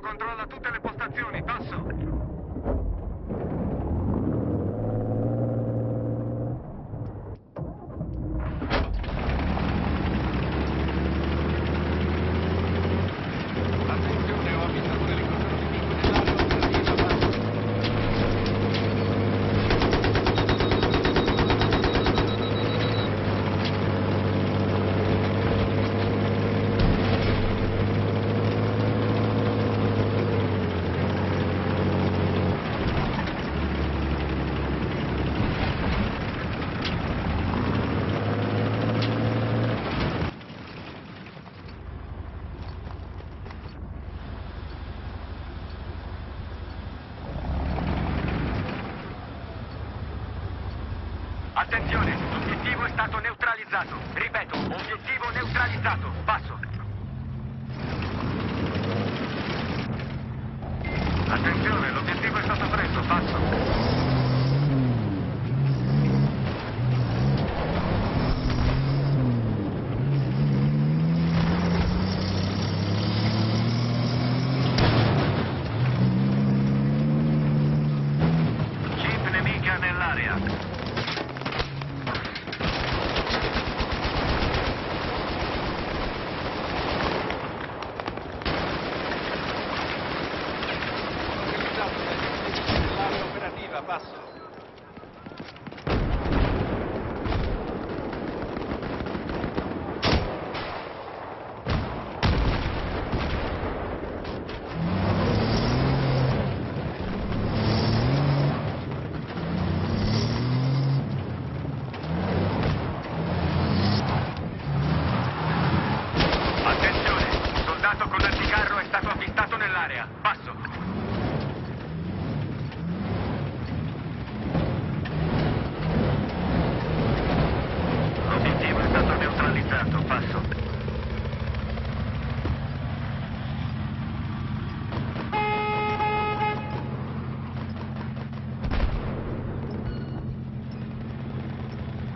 controlla tutte le postazioni, passo. neutralizzato. Ripeto, obiettivo neutralizzato.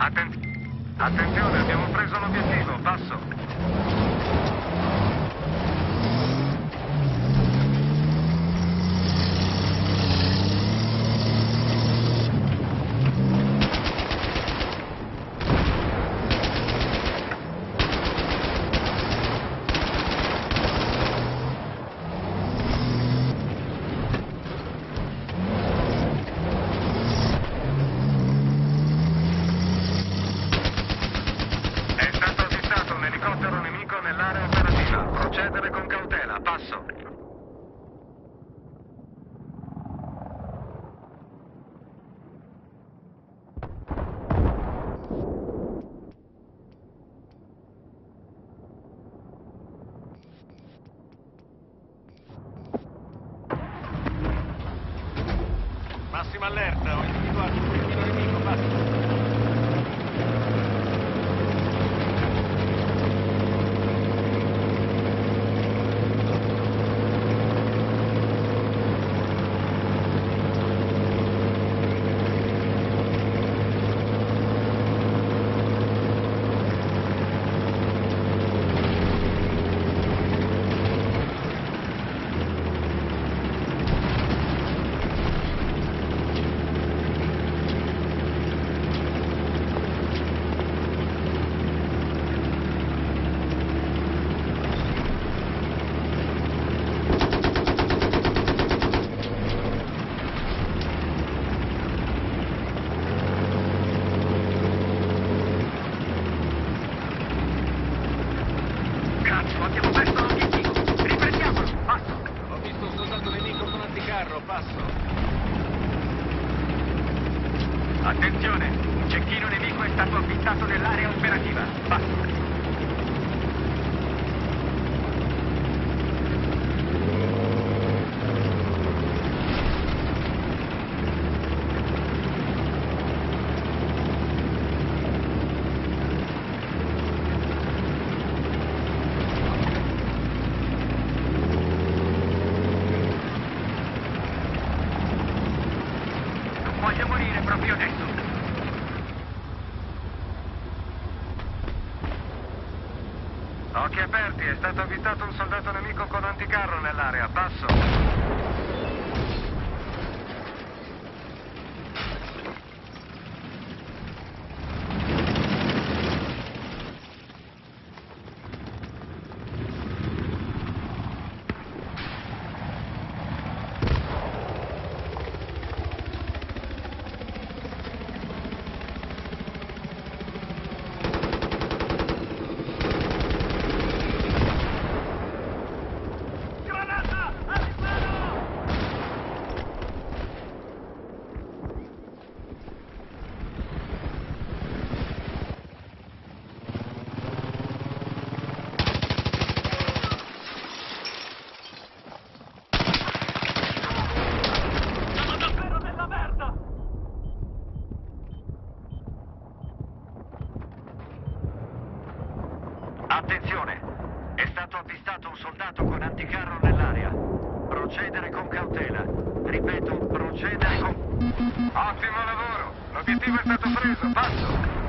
Attenzione, abbiamo preso l'obiettivo, passo. allerta, ho individuato un nemico, basta. ferro, passo. Attenzione, un cecchino nemico è stato avvistato nell'area operativa. Passo. Oh. procedere con... Ottimo lavoro! L'obiettivo è stato preso, passo!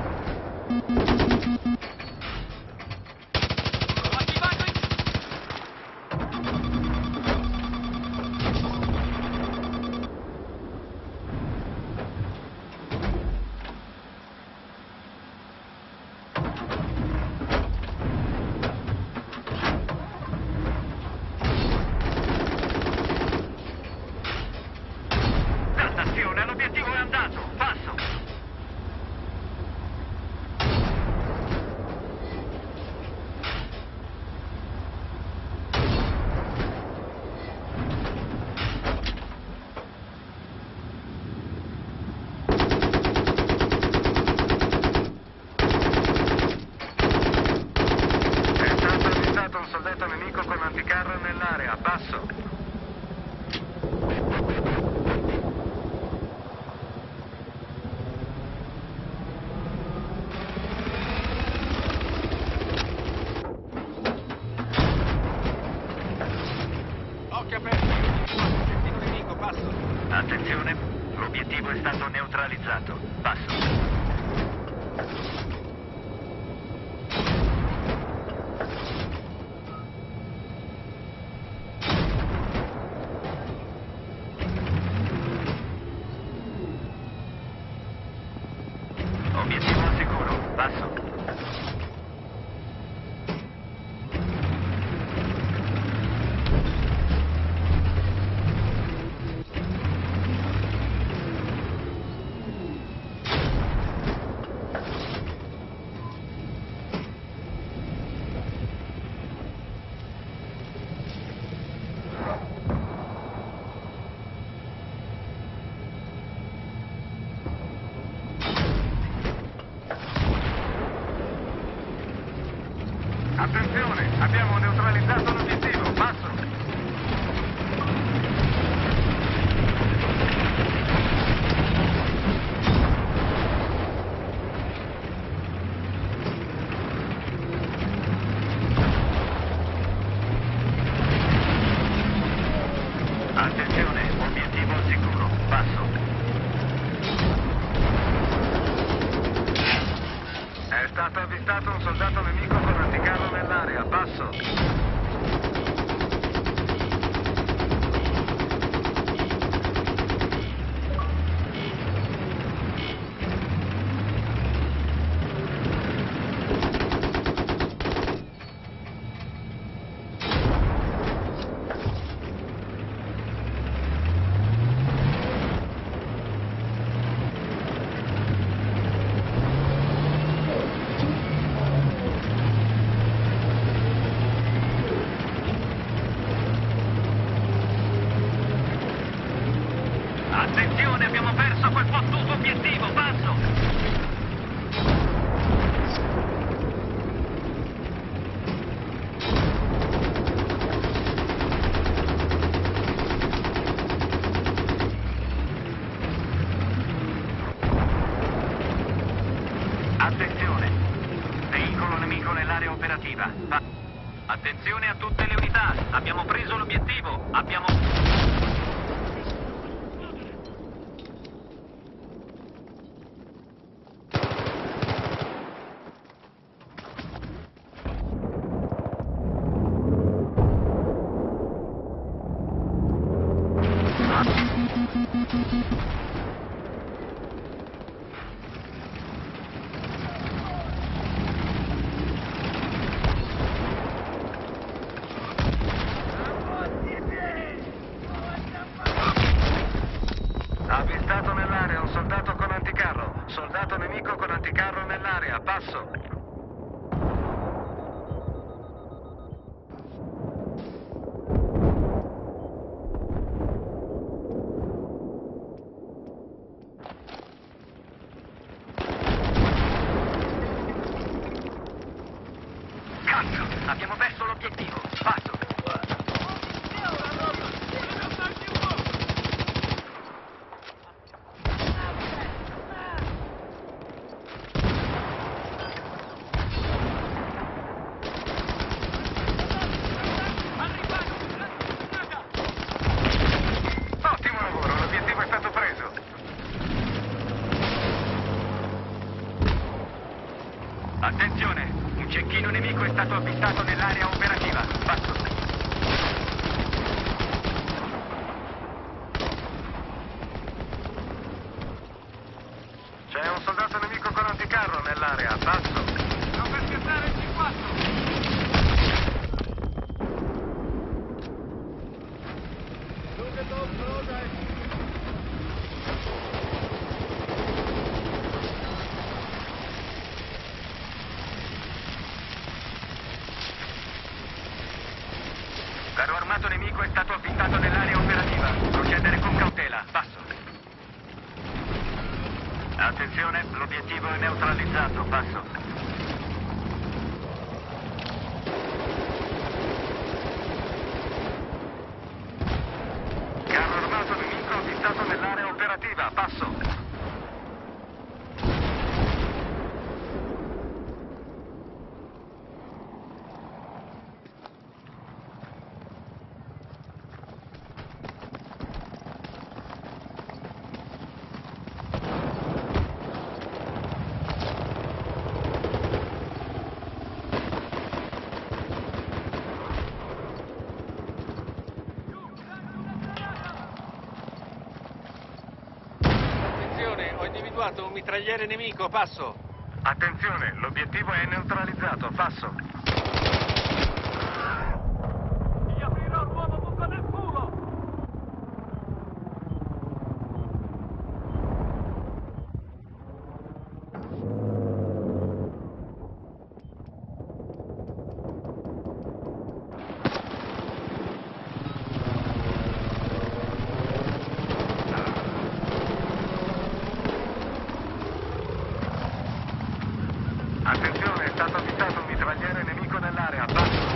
Attenzione, l'obiettivo è stato neutralizzato. Passo. Disable. Soldato nemico con anticarro nell'area, passo. C'è un soldato nemico con anticarro nell'area, basso. Individuato un mitragliere nemico, passo. Attenzione, l'obiettivo è neutralizzato. Passo. Gli aprirò un nuovo buco nel culo! Attenzione, è stato avvistato un mitragliere nemico nell'area. Passo.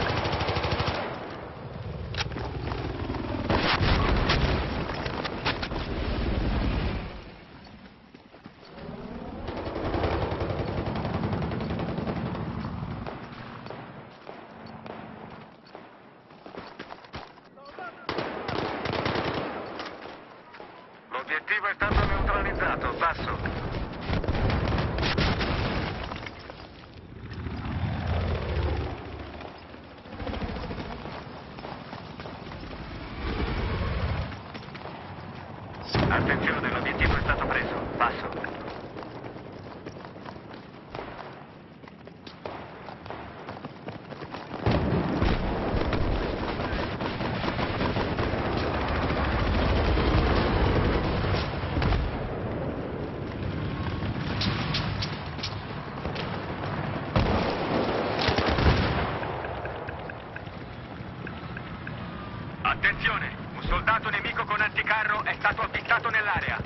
L'obiettivo è stato neutralizzato. Passo. Attenzione, l'obiettivo è stato preso. Passo. Attenzione, un soldato nemico con anticarro è stato avvistato nell'area.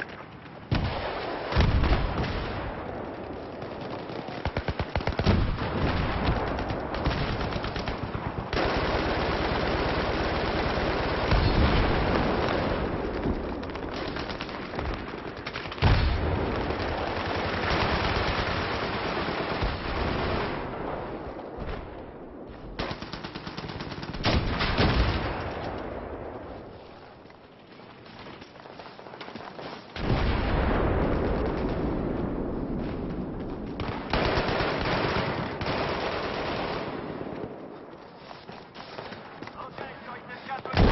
Ok, ho innescato il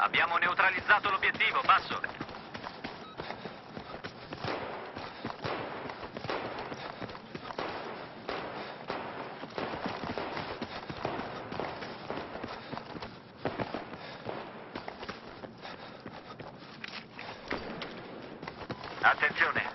Abbiamo l'obiettivo, basso. Attenzione,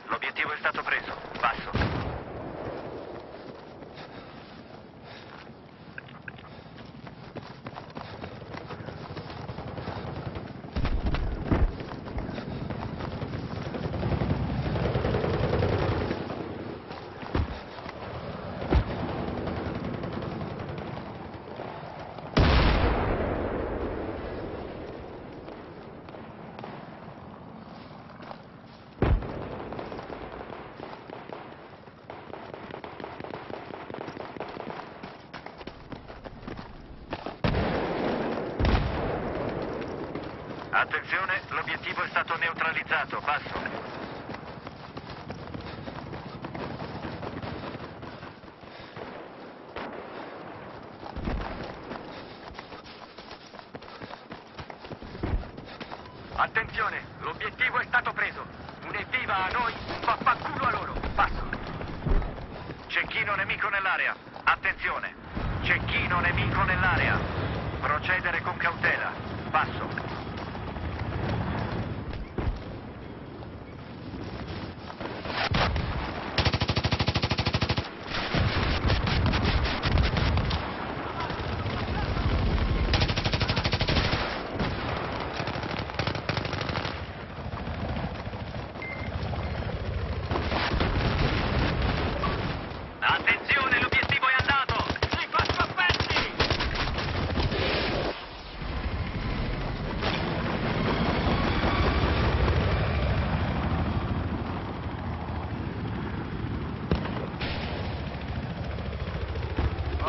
Pesato, basso. Attenzione, l'obiettivo è stato preso. Un'evviva a noi, un pappaculo a loro. Basso. Cecchino nemico nell'area. Attenzione. Cecchino nemico nell'area. Procedere con cautela. Basso.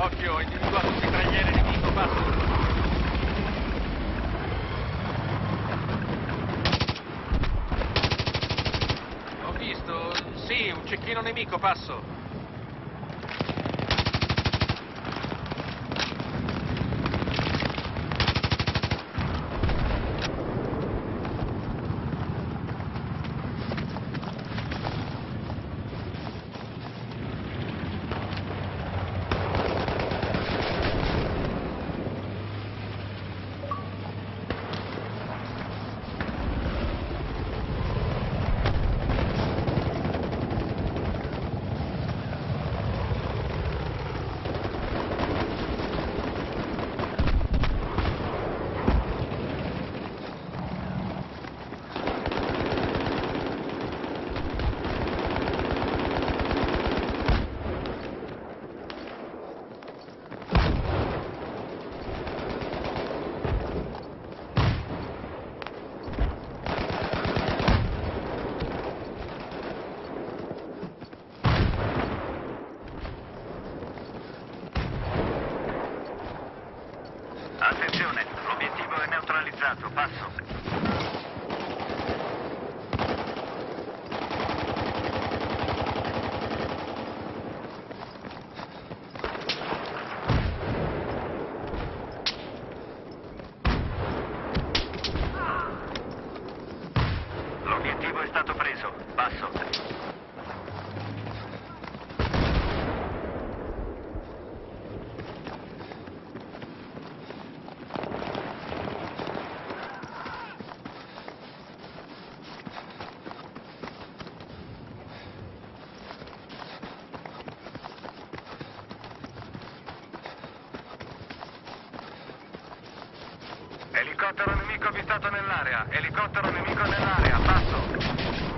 Occhio, ho individuato un mitragliere nemico basso. Ho visto, sì, un cecchino nemico, passo. Elicottero nemico avvistato nell'area. Elicottero nemico nell'area. Passo.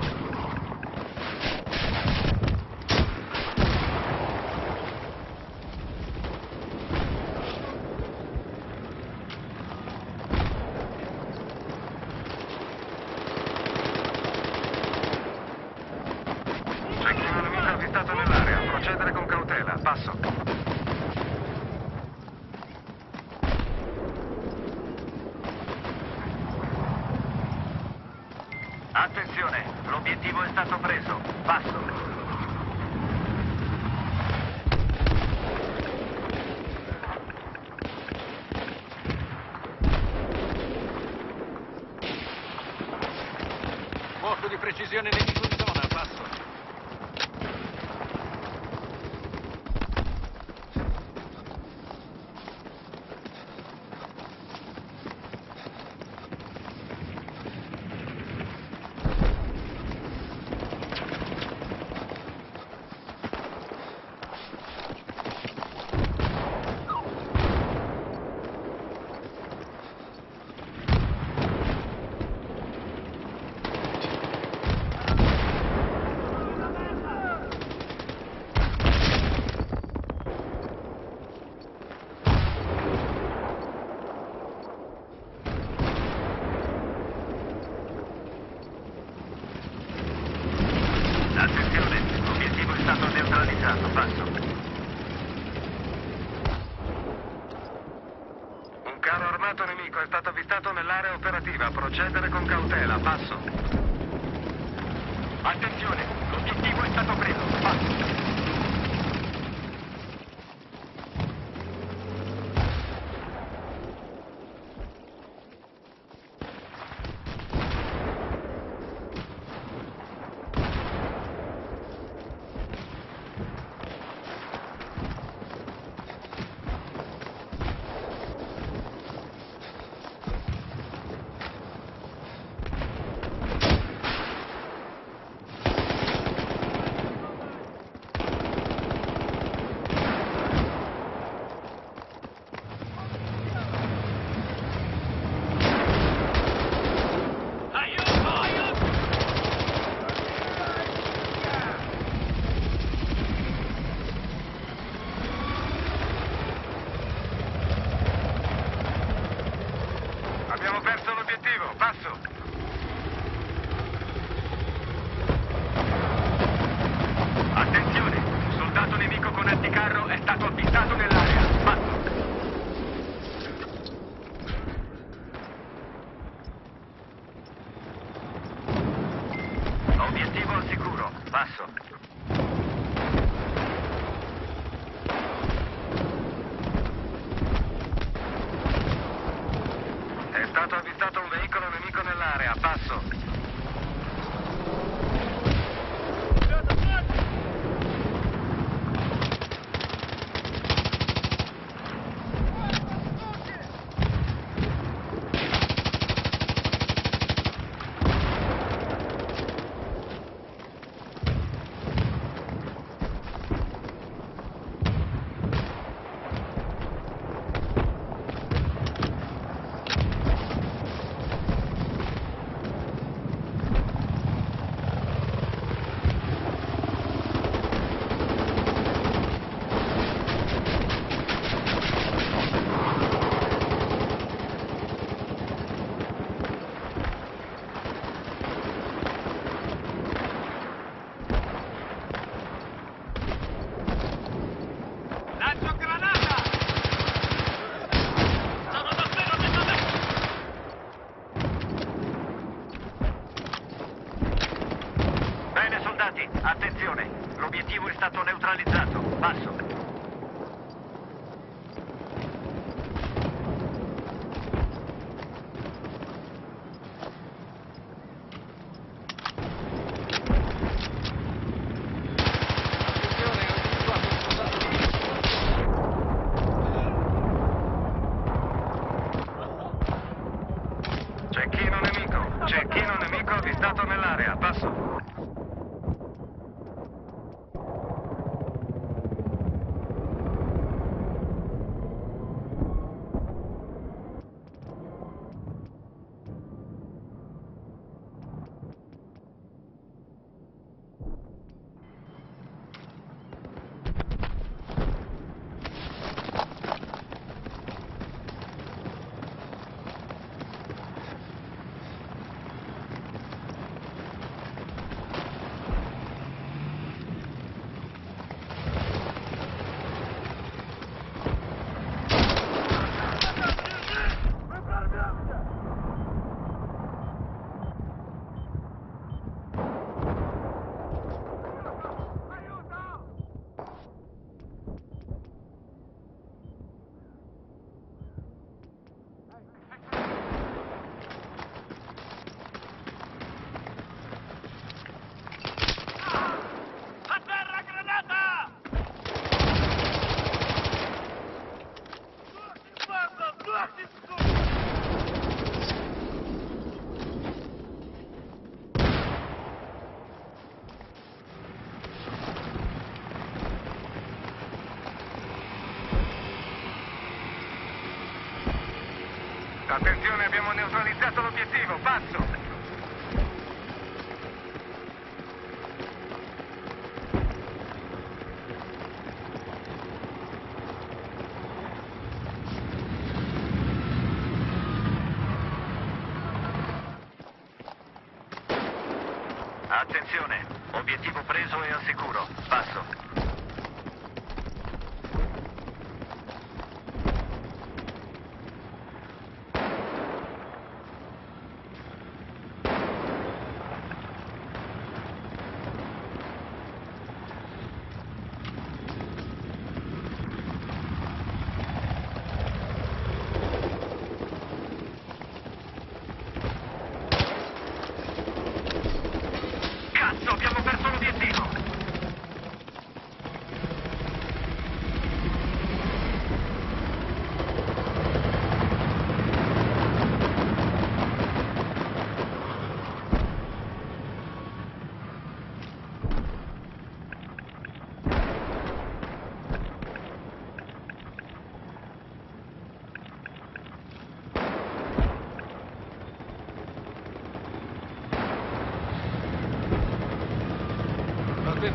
Attenzione, abbiamo neutralizzato l'obiettivo, passo.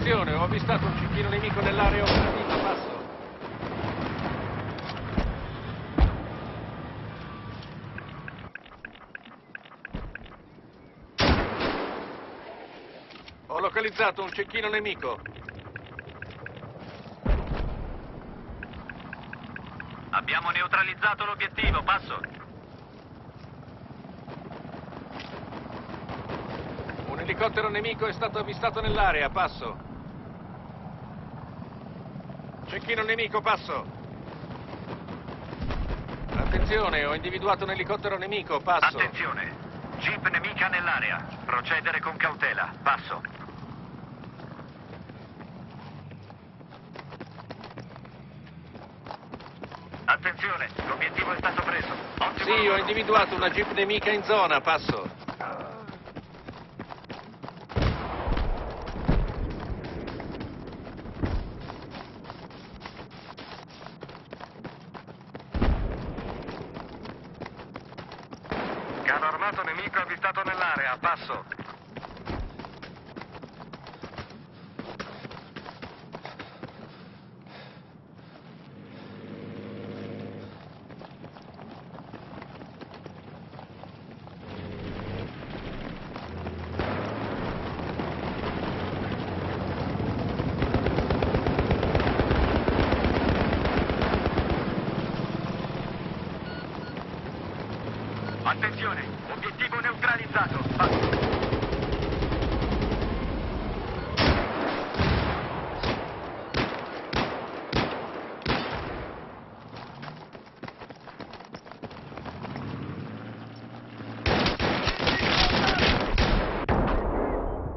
Attenzione, ho avvistato un cecchino nemico nell'area operativa, passo. Ho localizzato un cecchino nemico. Abbiamo neutralizzato l'obiettivo, passo. Un elicottero nemico è stato avvistato nell'area, passo. Cecchino nemico, passo. Attenzione, ho individuato un elicottero nemico, passo. Attenzione, jeep nemica nell'area. Procedere con cautela, passo. Attenzione, l'obiettivo è stato preso. Ottimo Sì, ho individuato una jeep nemica in zona, passo. Carro armato nemico avvistato nell'area, passo. Attenzione, obiettivo neutralizzato, passo.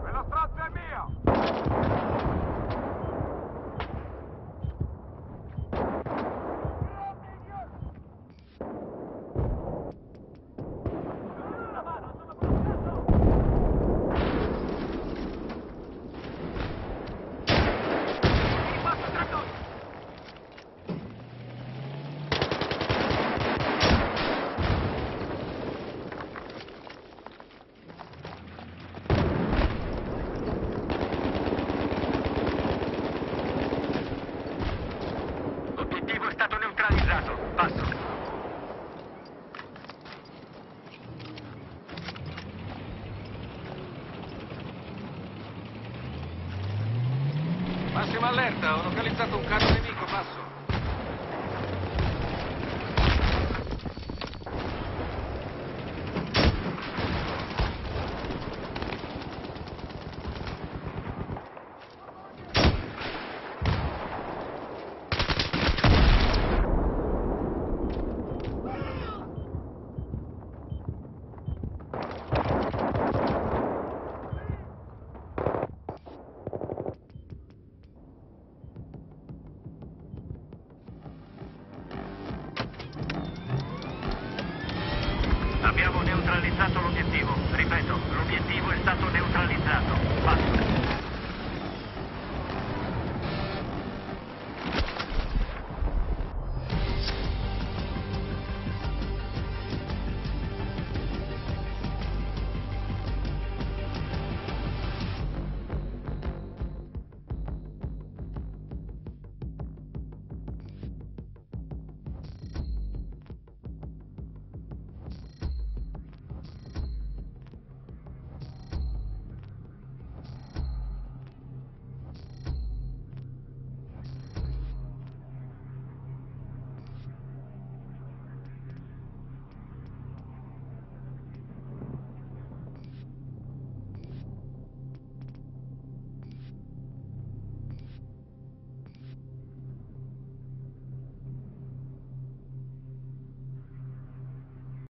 Quella strazza è mia! Obiettivo è stato neutralizzato, passo. Massima allerta, ho localizzato un carro nemico, passo. Abbiamo neutralizzato l'obiettivo. Ripeto, l'obiettivo è stato neutralizzato. Passo.